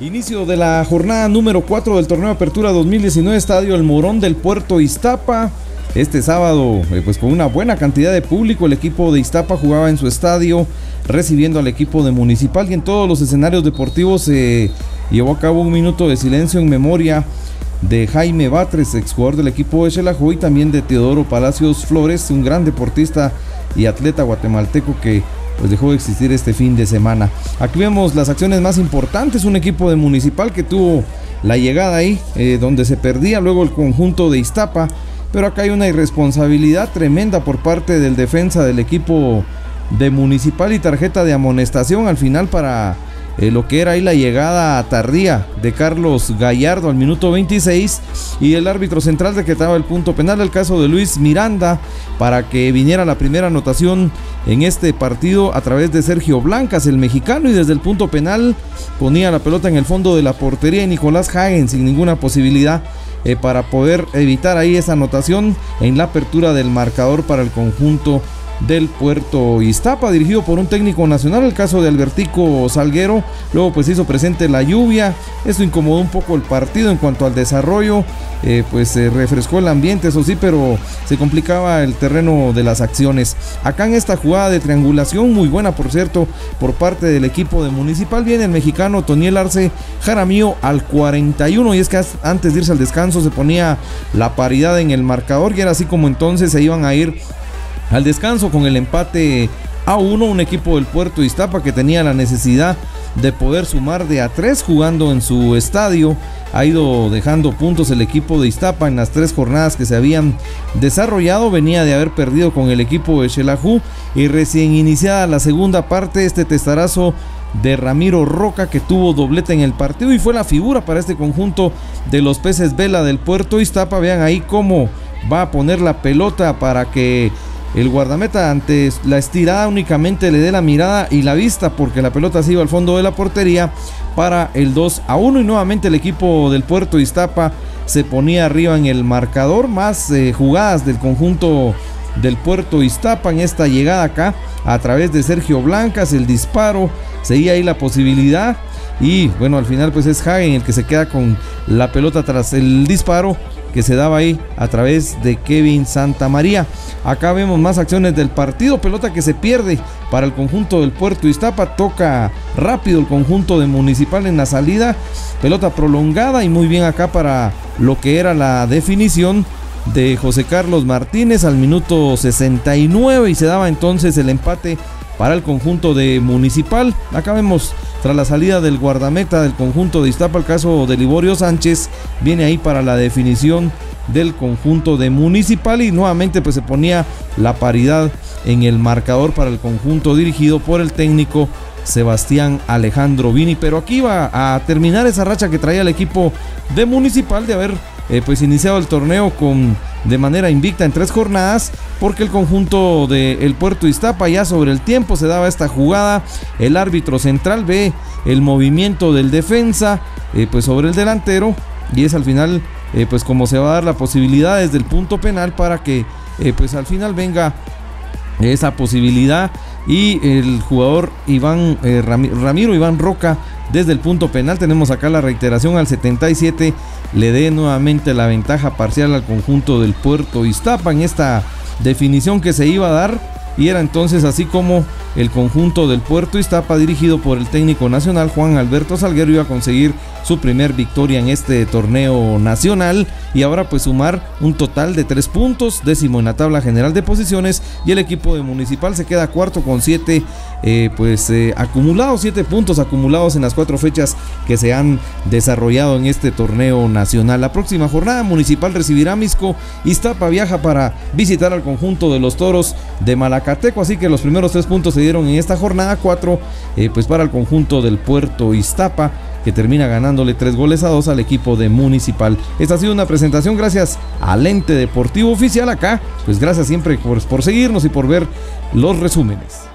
Inicio de la jornada número 4 del torneo Apertura 2019, Estadio El Morón del Puerto Iztapa. Este sábado, eh, pues con una buena cantidad de público, el equipo de Iztapa jugaba en su estadio recibiendo al equipo de Municipal y en todos los escenarios deportivos se llevó a cabo un minuto de silencio en memoria de Jaime Batres, exjugador del equipo de Xelajú y también de Teodoro Palacios Flores, un gran deportista y atleta guatemalteco que pues dejó de existir este fin de semana. Aquí vemos las acciones más importantes, un equipo de Municipal que tuvo la llegada ahí, eh, donde se perdía luego el conjunto de Iztapa, pero acá hay una irresponsabilidad tremenda por parte del defensa del equipo de Municipal y tarjeta de amonestación al final para eh, lo que era ahí la llegada tardía de Carlos Gallardo al minuto 26 y el árbitro central decretaba el punto penal, el caso de Luis Miranda, para que viniera la primera anotación en este partido a través de Sergio Blancas, el mexicano, y desde el punto penal ponía la pelota en el fondo de la portería y Nicolás Hagen sin ninguna posibilidad eh, para poder evitar ahí esa anotación en la apertura del marcador para el conjunto del puerto Iztapa, dirigido por un técnico nacional, el caso de Albertico Salguero. Luego pues hizo presente la lluvia, esto incomodó un poco el partido en cuanto al desarrollo, eh, pues se refrescó el ambiente, eso sí, pero se complicaba el terreno de las acciones. Acá en esta jugada de triangulación, muy buena por cierto, por parte del equipo de Municipal, viene el mexicano Toniel Arce Jaramillo al 41 y es que antes de irse al descanso se ponía la paridad en el marcador y era así como entonces se iban a ir al descanso con el empate a uno, un equipo del Puerto Iztapa que tenía la necesidad de poder sumar de a tres jugando en su estadio. Ha ido dejando puntos el equipo de Iztapa en las tres jornadas que se habían desarrollado. Venía de haber perdido con el equipo de Xelajú y recién iniciada la segunda parte, este testarazo de Ramiro Roca que tuvo doblete en el partido y fue la figura para este conjunto de los peces vela del Puerto Iztapa. Vean ahí cómo va a poner la pelota para que el guardameta ante la estirada únicamente le dé la mirada y la vista porque la pelota se iba al fondo de la portería para el 2 a 1 y nuevamente el equipo del Puerto Iztapa se ponía arriba en el marcador. Más eh, jugadas del conjunto del Puerto Iztapa en esta llegada acá a través de Sergio Blancas, el disparo, seguía ahí la posibilidad y bueno, al final pues es Hagen el que se queda con la pelota tras el disparo que se daba ahí a través de Kevin Santamaría. Acá vemos más acciones del partido, pelota que se pierde para el conjunto del Puerto Iztapa, toca rápido el conjunto de Municipal en la salida, pelota prolongada y muy bien acá para lo que era la definición de José Carlos Martínez al minuto 69 y se daba entonces el empate para el conjunto de Municipal. Acá vemos tras la salida del guardameta del conjunto de Iztapa, el caso de Liborio Sánchez, viene ahí para la definición del conjunto de Municipal y nuevamente pues se ponía la paridad en el marcador para el conjunto dirigido por el técnico Sebastián Alejandro Vini. Pero aquí va a terminar esa racha que traía el equipo de Municipal de haber eh, pues iniciado el torneo con de manera invicta en tres jornadas porque el conjunto del el Puerto Iztapa ya sobre el tiempo se daba esta jugada el árbitro central ve el movimiento del defensa eh, pues sobre el delantero y es al final eh, pues como se va a dar la posibilidad desde el punto penal para que pues al final venga esa posibilidad y el jugador Iván Ramiro Iván Roca desde el punto penal. Tenemos acá la reiteración al 77. Le dé nuevamente la ventaja parcial al conjunto del Puerto Iztapa en esta definición que se iba a dar. Y era entonces así como el conjunto del Puerto Iztapa, dirigido por el técnico nacional Juan Alberto Salguero, iba a conseguir su primer victoria en este torneo nacional y ahora pues sumar un total de tres puntos, décimo en la tabla general de posiciones y el equipo de Municipal se queda cuarto con siete eh, pues eh, acumulados, siete puntos acumulados en las cuatro fechas que se han desarrollado en este torneo nacional. La próxima jornada Municipal recibirá Misco, Iztapa viaja para visitar al conjunto de los Toros de Malacateco, así que los primeros tres puntos se dieron en esta jornada, cuatro eh, pues para el conjunto del Puerto Iztapa que termina ganándole tres goles a dos al equipo de Municipal. Esta ha sido una presentación gracias al ente deportivo oficial acá. Pues gracias siempre por, por seguirnos y por ver los resúmenes.